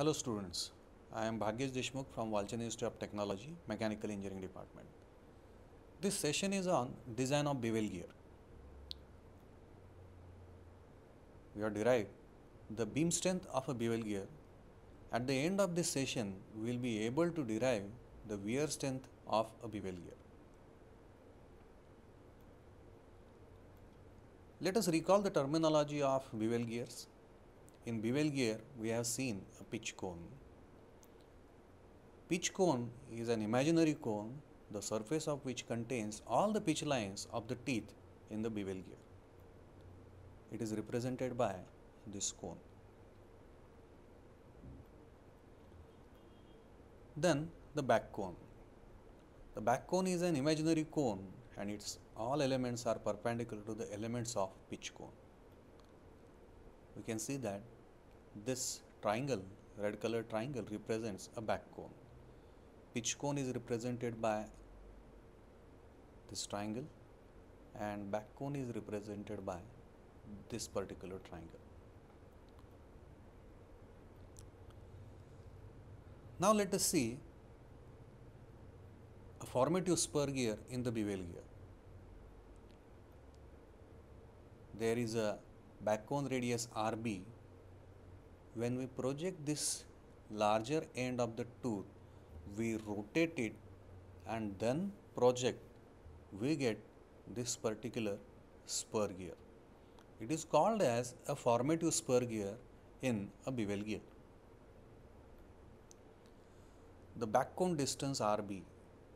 Hello students, I am Bhagyesh Deshmukh from Walchand Institute of Technology, Mechanical Engineering Department. This session is on design of bevel gear. We have derived the beam strength of a bevel gear. At the end of this session, we will be able to derive the wear strength of a bevel gear. Let us recall the terminology of bevel gears. In bevel gear, we have seen a pitch cone. Pitch cone is an imaginary cone, the surface of which contains all the pitch lines of the teeth in the bevel gear. It is represented by this cone. Then the back cone. The back cone is an imaginary cone and its all elements are perpendicular to the elements of pitch cone. We can see that this triangle, red color triangle represents a back cone. Pitch cone is represented by this triangle and back cone is represented by this particular triangle. Now let us see a formative spur gear in the bevel gear. There is a back cone radius RB. When we project this larger end of the tooth, we rotate it and then project, we get this particular spur gear. It is called as a formative spur gear in a bevel gear. The back cone distance RB,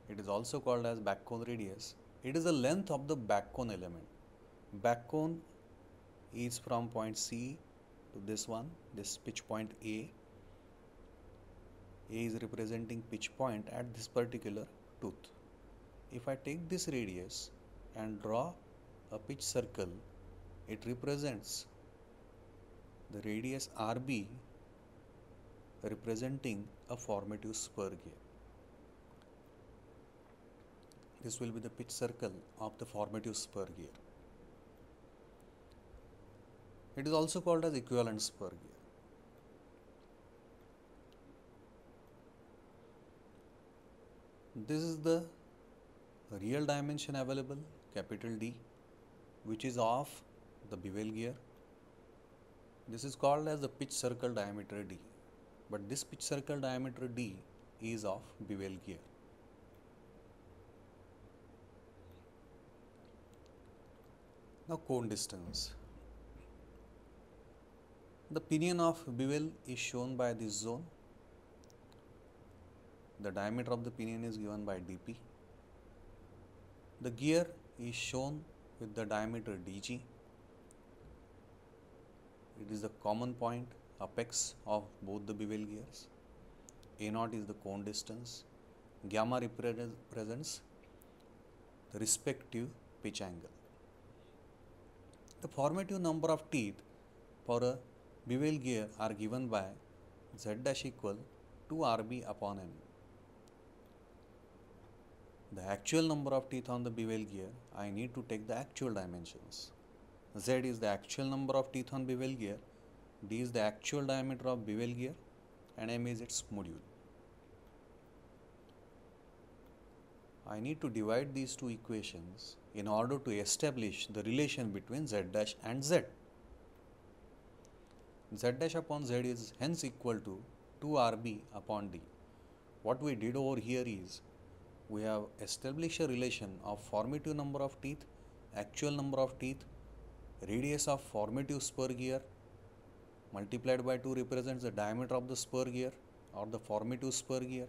it is also called as back cone radius. It is the length of the back cone element. Back cone is from point C to this one, this pitch point A. A is representing pitch point at this particular tooth. If I take this radius and draw a pitch circle, it represents the radius RB representing a formative spur gear. This will be the pitch circle of the formative spur gear. It is also called as equivalent spur gear. This is the real dimension available capital D which is of the bevel gear. This is called as the pitch circle diameter D but this pitch circle diameter D is of bevel gear. Now cone distance. The pinion of bevel is shown by this zone. The diameter of the pinion is given by dp. The gear is shown with the diameter dg. It is the common point apex of both the bevel gears. A naught is the cone distance. Gamma represents the respective pitch angle. The formative number of teeth for a bevel gear are given by z dash equal 2 rb upon m. The actual number of teeth on the bevel gear, I need to take the actual dimensions. Z is the actual number of teeth on bevel gear, D is the actual diameter of bevel gear and M is its module. I need to divide these two equations in order to establish the relation between Z dash and Z. Z dash upon Z is hence equal to 2RB upon D. What we did over here is we have established a relation of formative number of teeth, actual number of teeth, radius of formative spur gear multiplied by 2 represents the diameter of the spur gear or the formative spur gear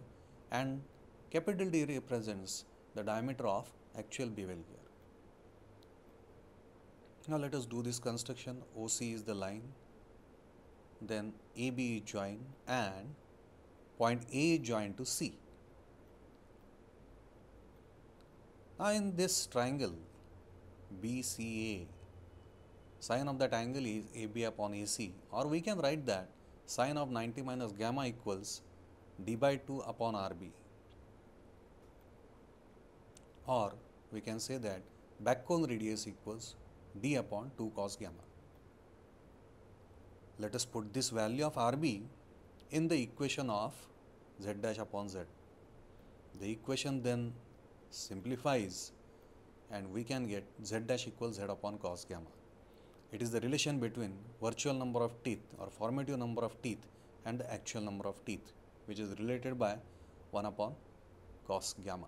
and capital D represents the diameter of actual bevel gear. Now let us do this construction. OC is the line, then AB is joined and point A is joined to C. Now in this triangle BCA, sine of that angle is AB upon AC or we can write that sine of 90 minus gamma equals d by 2 upon RB or we can say that back cone radius equals d upon 2 cos gamma. Let us put this value of RB in the equation of z dash upon z. The equation then simplifies and we can get z dash equals z upon cos gamma. It is the relation between virtual number of teeth or formative number of teeth and the actual number of teeth which is related by 1 upon cos gamma.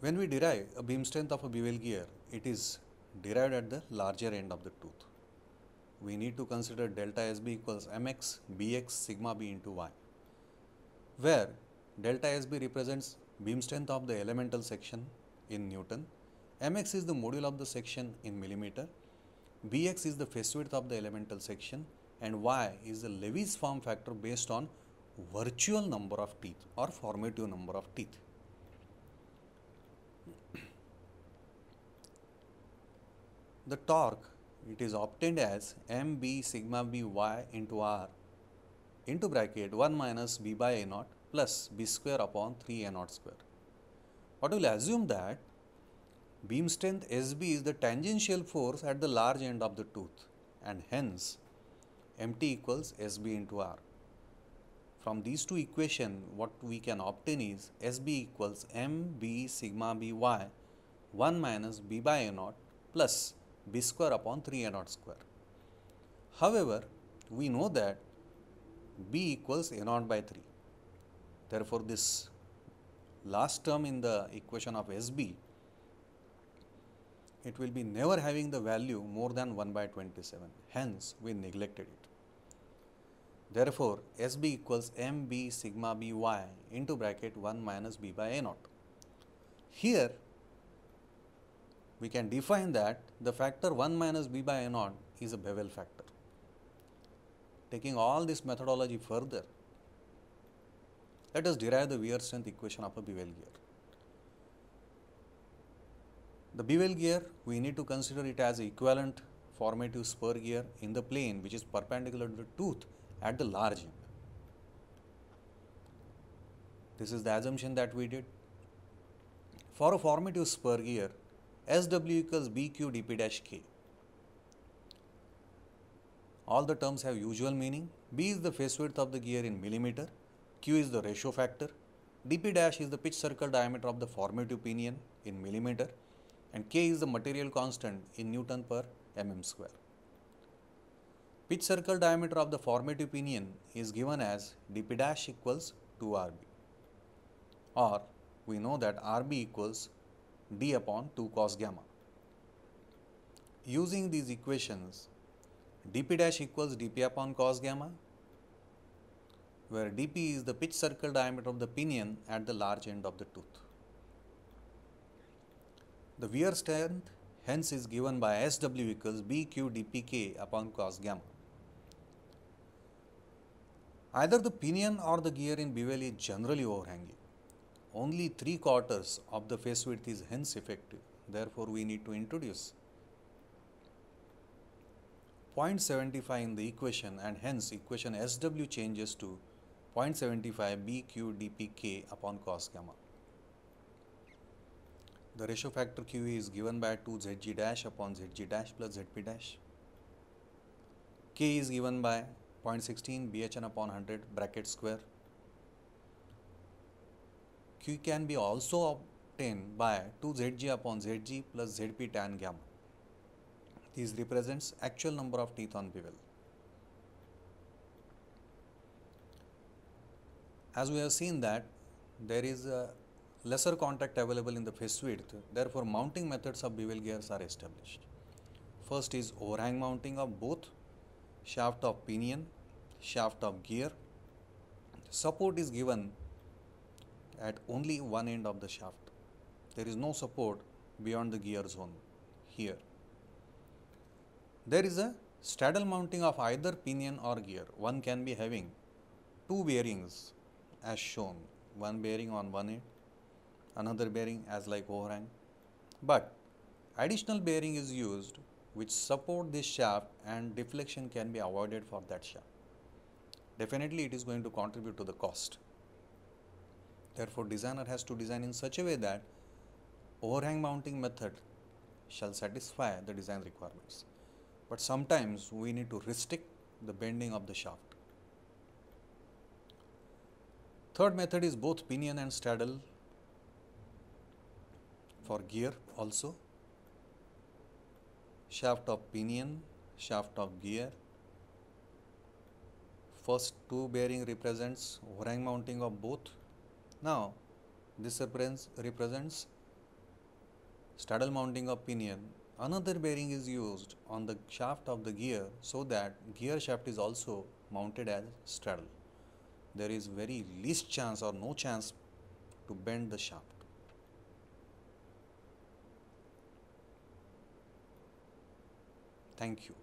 When we derive a beam strength of a bevel gear, it is derived at the larger end of the tooth. We need to consider delta SB equals mx bx sigma b into y, where delta SB represents beam strength of the elemental section in Newton, mx is the module of the section in millimeter, bx is the face width of the elemental section and y is the Lewis form factor based on virtual number of teeth or formative number of teeth. The torque it is obtained as mb sigma b y into r into bracket 1 minus b by a naught plus b square upon 3 a naught square. What we will assume that beam strength SB is the tangential force at the large end of the tooth and hence MT equals SB into R. From these two equations, what we can obtain is SB equals MB sigma BY 1 minus B by A naught plus b square upon 3 a naught square. However, we know that b equals a naught by 3. Therefore, this last term in the equation of SB, it will be never having the value more than 1 by 27. Hence, we neglected it. Therefore, SB equals MB sigma BY into bracket 1 minus B by A naught. Here, we can define that the factor 1 minus b by a naught is a bevel factor. Taking all this methodology further, let us derive the wear strength equation of a bevel gear. The bevel gear, we need to consider it as equivalent formative spur gear in the plane which is perpendicular to the tooth at the large end. This is the assumption that we did. For a formative spur gear, SW equals BQ dP dash K. All the terms have usual meaning. B is the face width of the gear in millimeter, Q is the ratio factor, dP dash is the pitch circle diameter of the formative pinion in millimeter and K is the material constant in Newton per mm square. Pitch circle diameter of the formative pinion is given as dP dash equals 2RB or we know that RB equals d upon 2 cos gamma. Using these equations, dp dash equals dp upon cos gamma, where dp is the pitch circle diameter of the pinion at the large end of the tooth. The wear strength hence is given by SW equals BQ dpk upon cos gamma. Either the pinion or the gear in bevel is generally overhanging only 3 quarters of the face width is hence effective. Therefore, we need to introduce 0.75 in the equation and hence equation SW changes to 0.75 BQ dpk upon cos gamma. The ratio factor Q is given by 2 Zg dash upon Zg dash plus Zp dash. K is given by 0.16 BHN upon 100 bracket square Q can be also obtained by 2 Zg upon Zg plus Zp tan gamma. This represents actual number of teeth on bevel. As we have seen that there is a lesser contact available in the face width, therefore mounting methods of bevel gears are established. First is overhang mounting of both shaft of pinion, shaft of gear. Support is given at only one end of the shaft. There is no support beyond the gear zone here. There is a straddle mounting of either pinion or gear. One can be having two bearings as shown, one bearing on one end, another bearing as like overhang. But additional bearing is used which support this shaft and deflection can be avoided for that shaft. Definitely it is going to contribute to the cost. Therefore, designer has to design in such a way that overhang mounting method shall satisfy the design requirements. but sometimes we need to restrict the bending of the shaft. Third method is both pinion and straddle for gear also. Shaft of pinion, shaft of gear. First two bearing represents overhang mounting of both. Now this represents, straddle mounting of pinion Another bearing is used on the shaft of the gear so that gear shaft is also mounted as straddle. There is very least chance or no chance to bend the shaft. Thank you.